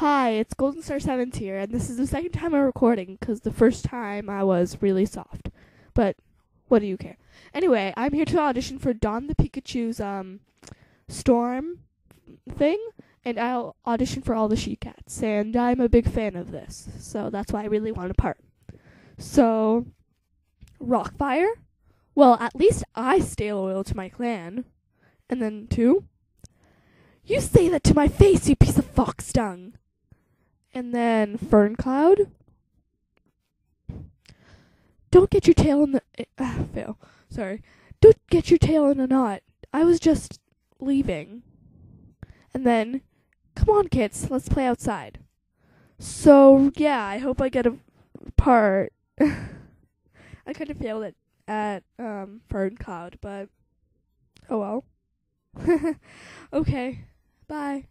Hi, it's Golden Star Sevens here, and this is the second time I'm recording because the first time I was really soft. But what do you care? Anyway, I'm here to audition for Dawn the Pikachu's um Storm thing, and I'll audition for all the She Cats, and I'm a big fan of this, so that's why I really want a part. So, Rockfire? Well, at least I stay loyal to my clan. And then two, you say that to my face, you piece of fox dung. And then Ferncloud. Don't get your tail in the uh, fail. Sorry. Don't get your tail in a knot. I was just leaving. And then, come on, kids, let's play outside. So yeah, I hope I get a part. I kind of failed at at um Ferncloud, but oh well. okay. Bye.